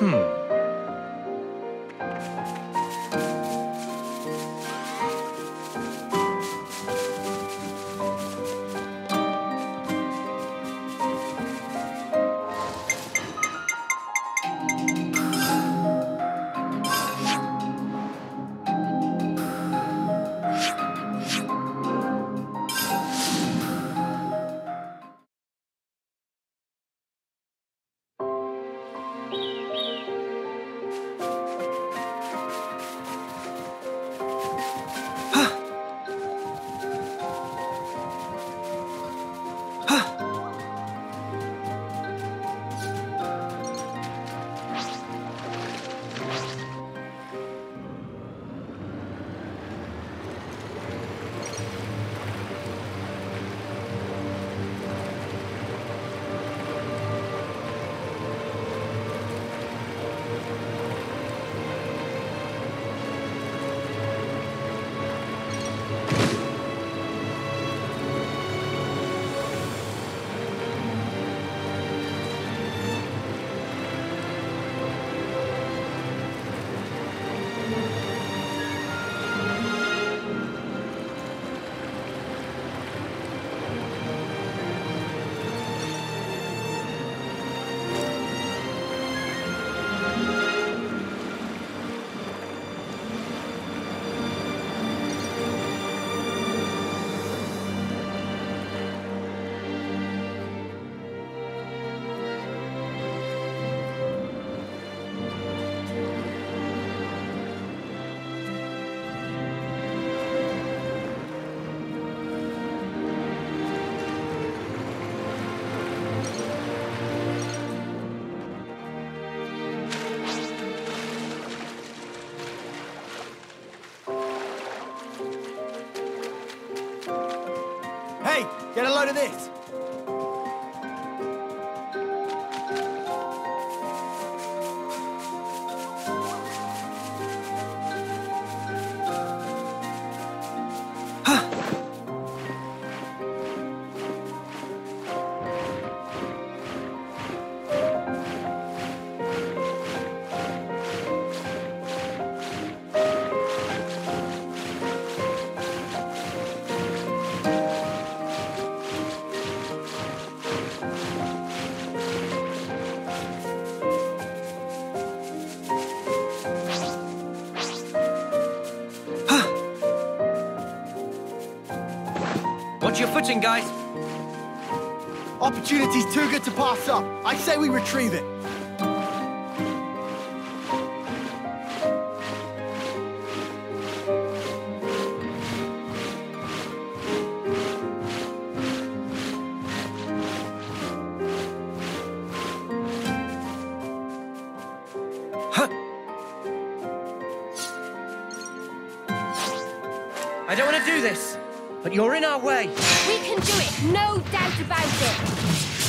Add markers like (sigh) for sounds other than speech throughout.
嗯。Hey, get a load of this. Opportunity's too good to pass up. I say we retrieve it. I don't want to do this, but you're in our way. We can do it, no doubt about it.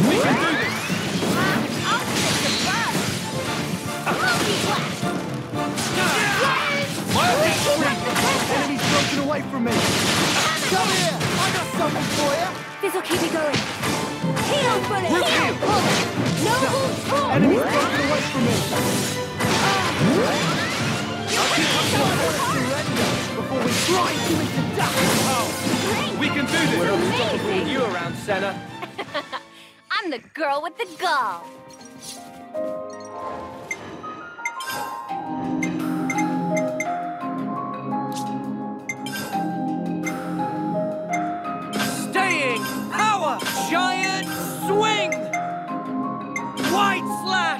We can do this. I'll take the bug! Monkey blast! Enemy's broken away from me. Come here. I got something for you. This'll keep me going. Heal bullet! Heal bullet! No hold torn! Enemy's broken away from me. Before we grind you into dust. We can do this. We're you around, Sena. (laughs) The girl with the gall. Staying power. Giant swing. White slash.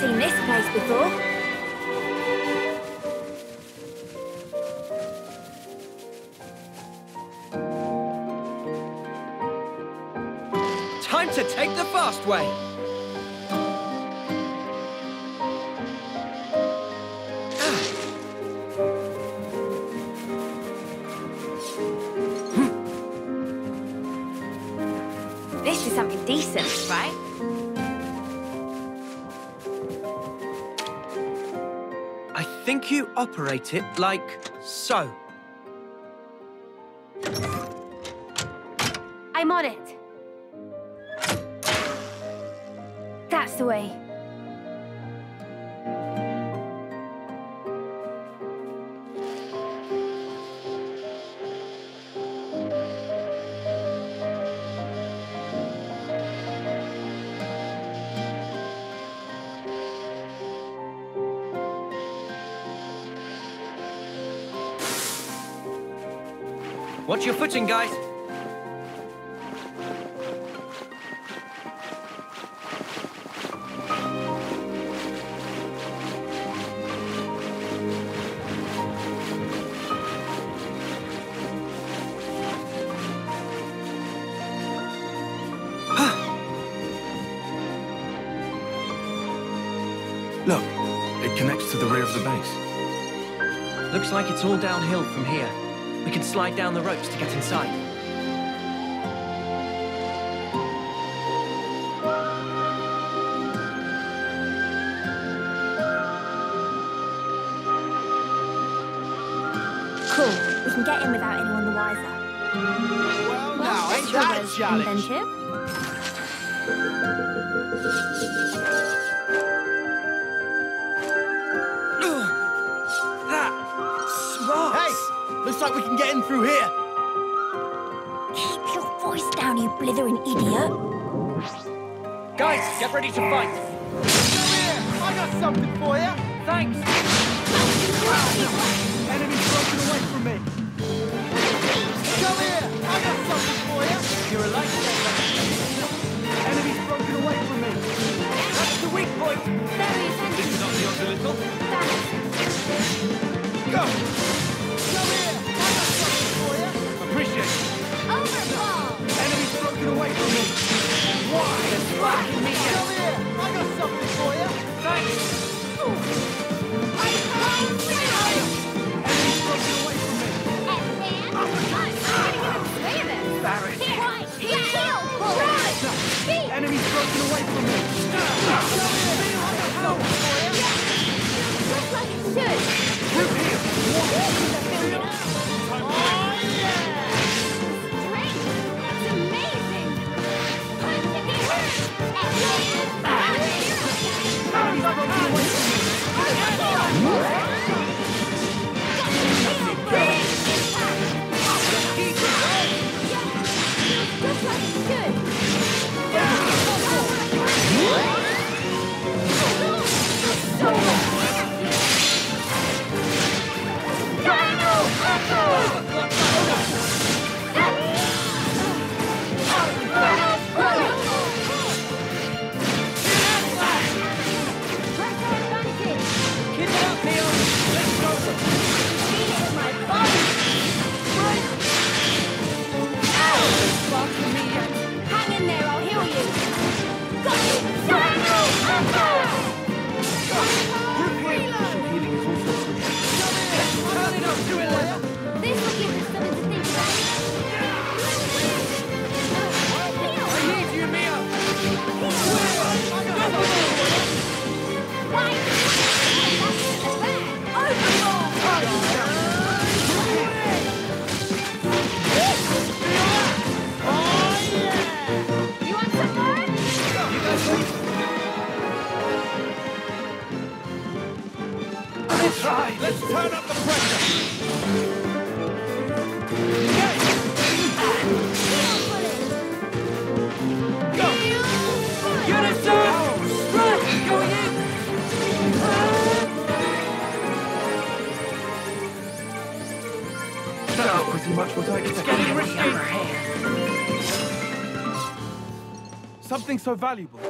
seen this place before. Time to take the fast way! You operate it like so. Watch your footing, guys. Look, it connects to the rear of the base. Looks like it's all downhill from here. We can slide down the ropes to get inside. Cool. We can get in without anyone the wiser. Well, Well, now, ain't that a challenge? inventive. Looks like we can get in through here. Keep your voice down, you blithering idiot. Guys, get ready to fight. Come here, I got something for you. Thanks. Enemy's broken away from me. Come here, I got something for you. You're a Something so valuable.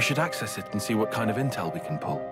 We should access it and see what kind of intel we can pull.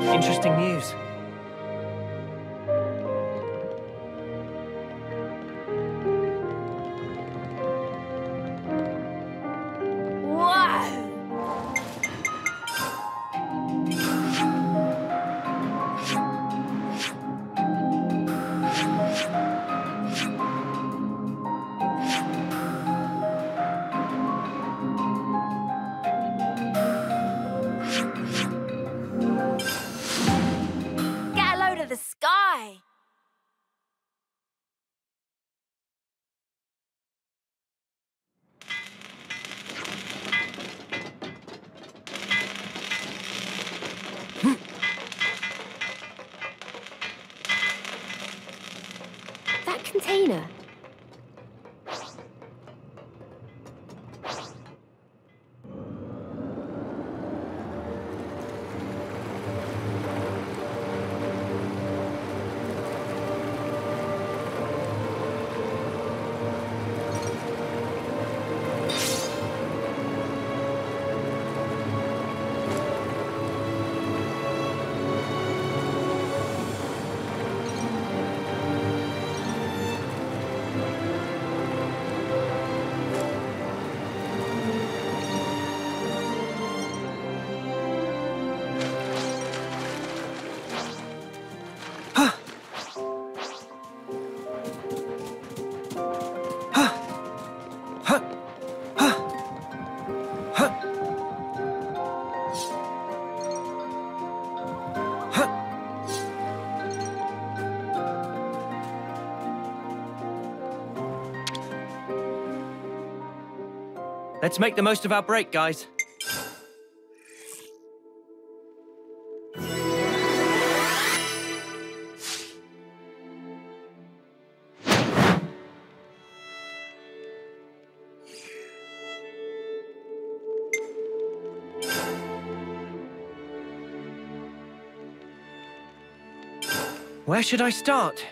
Interesting news. Let's make the most of our break, guys. Where should I start?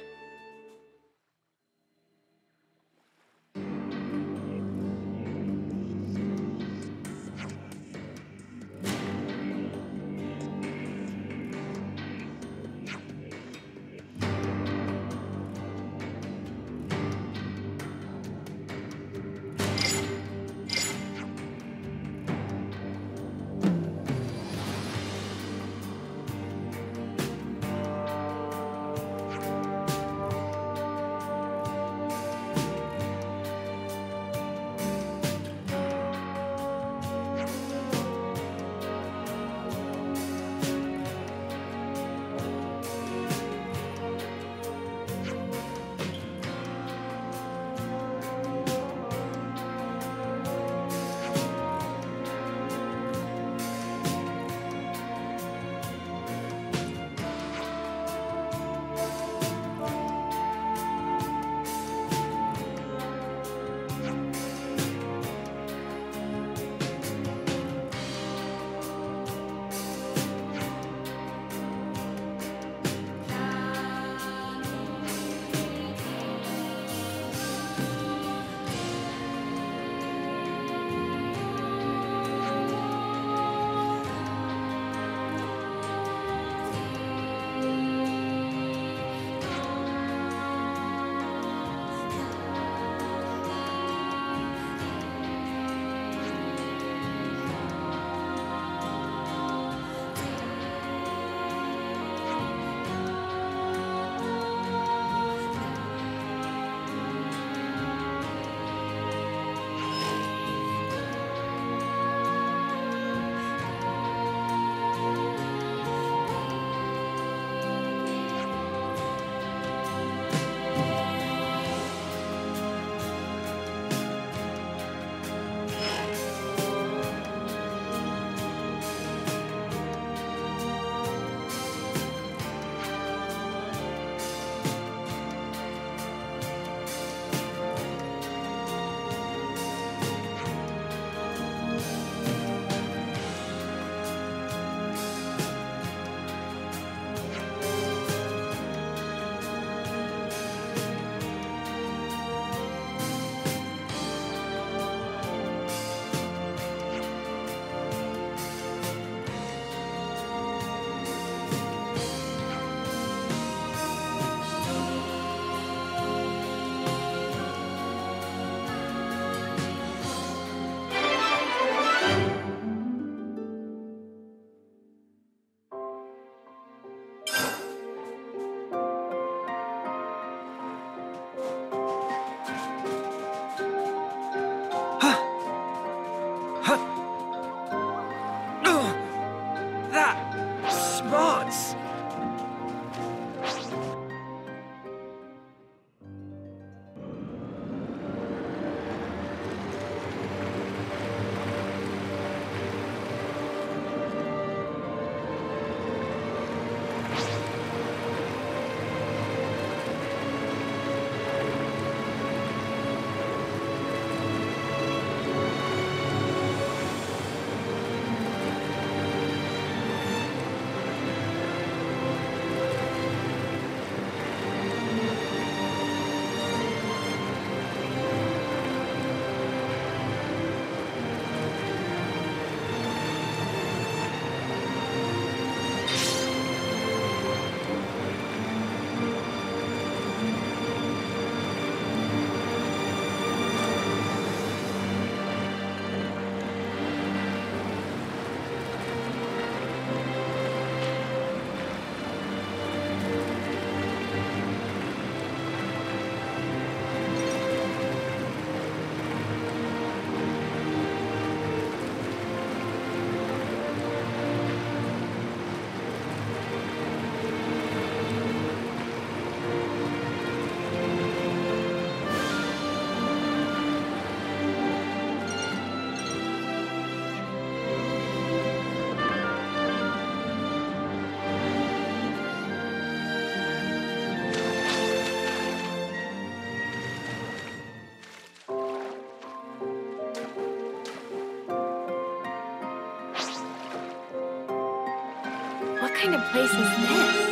Kind of place is this?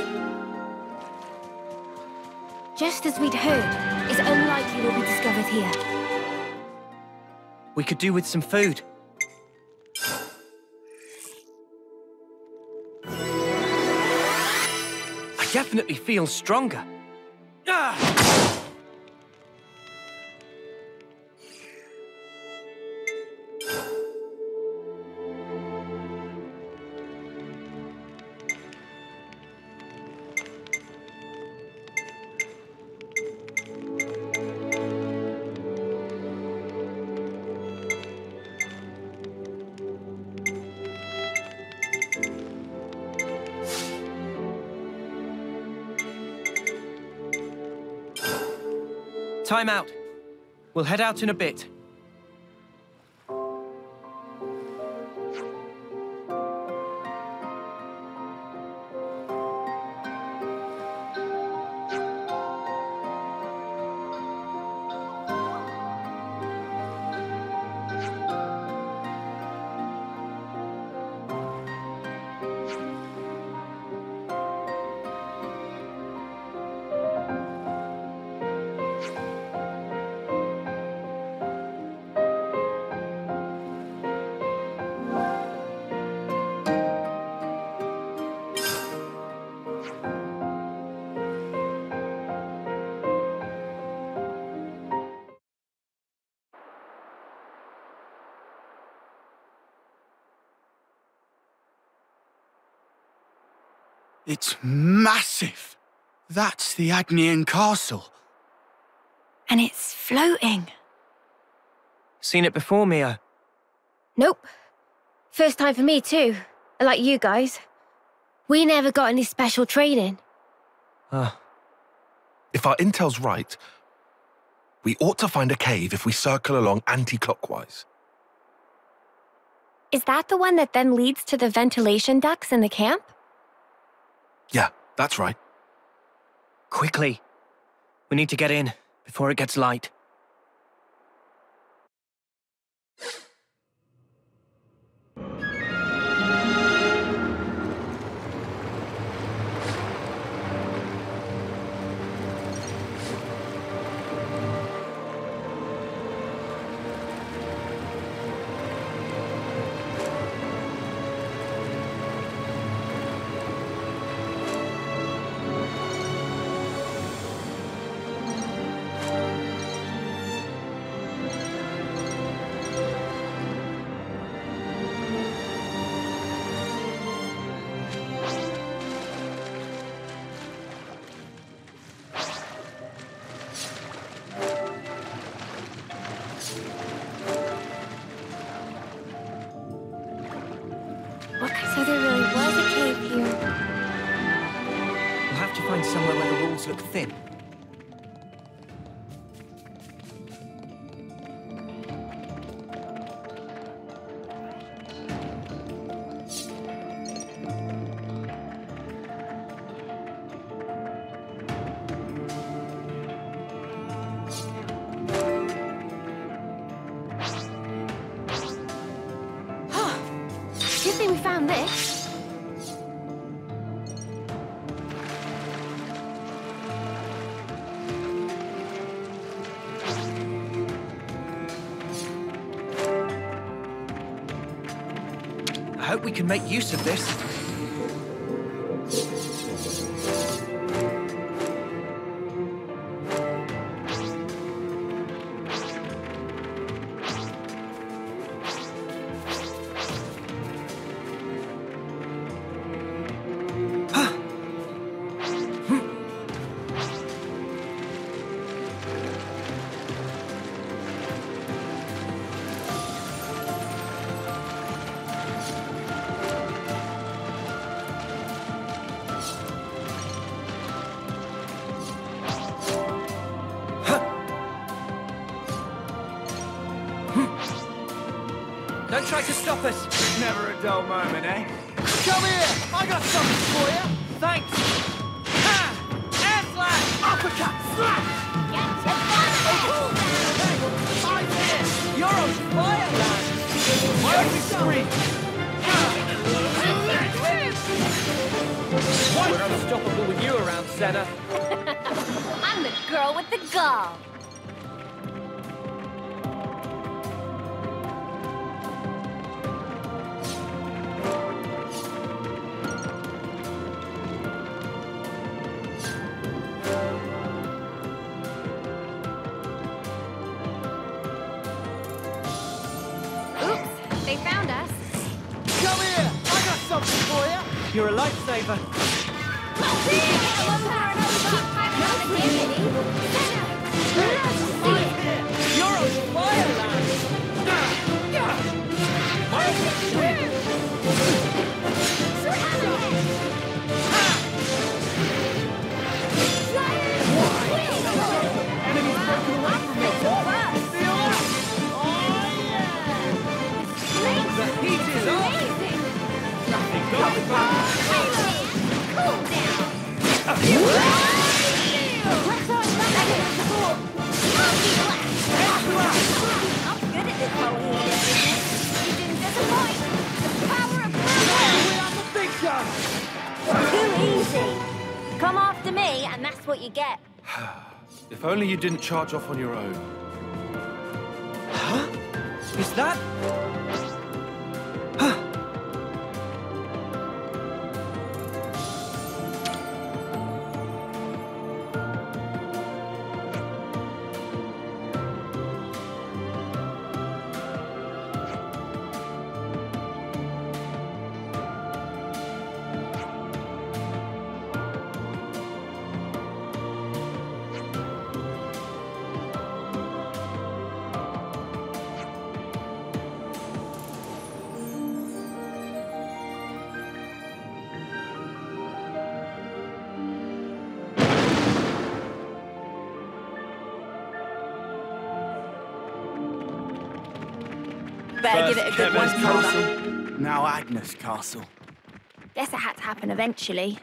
Just as we'd heard, it's unlikely we'll be discovered here. We could do with some food. I definitely feel stronger. Ah! Time out. We'll head out in a bit. It's massive. That's the Agnian castle. And it's floating. Seen it before, Mio? Nope. First time for me, too. Like you guys. We never got any special training. Ah, If our intel's right, we ought to find a cave if we circle along anti-clockwise. Is that the one that then leads to the ventilation ducts in the camp? Yeah, that's right. quickly. We need to get in before it gets light. Thing we found this. I hope we can make use of this. Don't try to stop us. Never a dull moment, eh? Come here! I got something for you! Thanks. Ha! Air slash! Uppercut! Slap! I'm here! You're on fire, lad! Why don't we scream? We're unstoppable with you around, Sena. (laughs) I'm the girl with the gall. You're a you didn't charge off on your own. Huh? Is that? Better give it a good Kevin's once castle. Now Agnus Castle. Guess it had to happen eventually.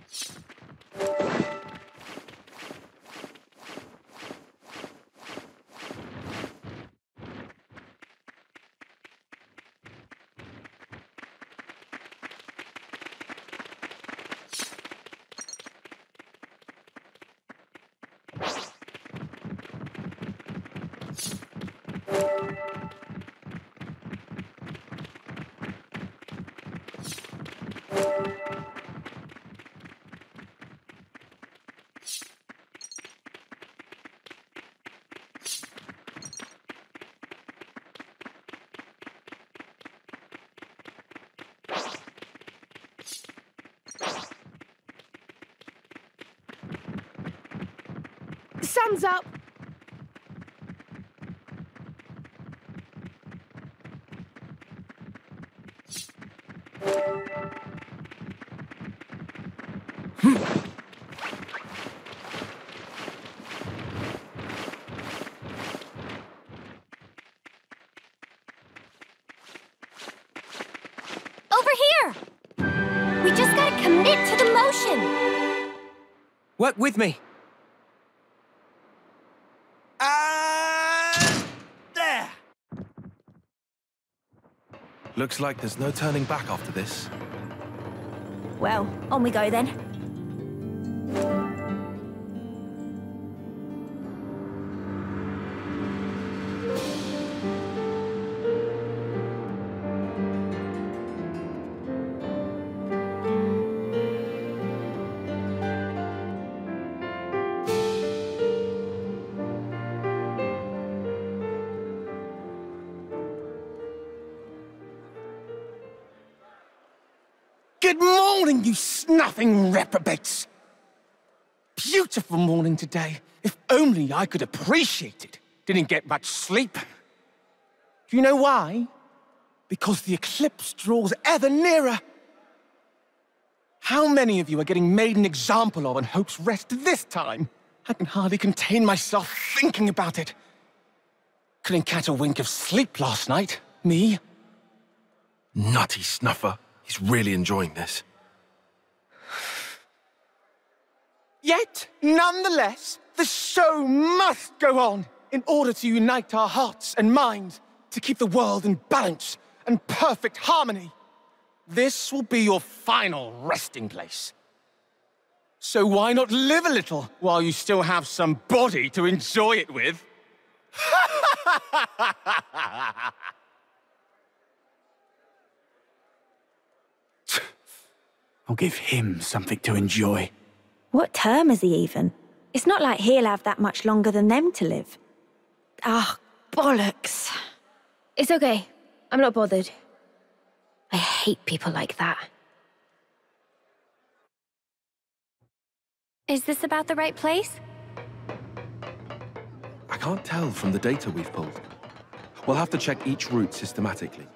Sun's up. Over here! We just gotta commit to the motion. Work with me. And there! Looks like there's no turning back after this. Well, on we go then. Good morning, you snuffing reprobates! Beautiful morning today. If only I could appreciate it. Didn't get much sleep. Do you know why? Because the eclipse draws ever nearer. How many of you are getting made an example of on Hope's Rest this time? I can hardly contain myself thinking about it. Couldn't catch a wink of sleep last night. Me? Nutty snuffer. He's really enjoying this. Yet, nonetheless, the show must go on in order to unite our hearts and minds to keep the world in balance and perfect harmony. This will be your final resting place. So why not live a little while you still have some body to enjoy it with? (laughs) I'll give him something to enjoy. What term is he even? It's not like he'll have that much longer than them to live. Ah, bollocks. It's okay. I'm not bothered. I hate people like that. Is this about the right place? I can't tell from the data we've pulled. We'll have to check each route systematically.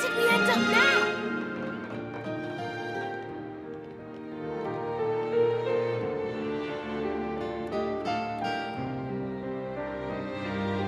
Did we end up now?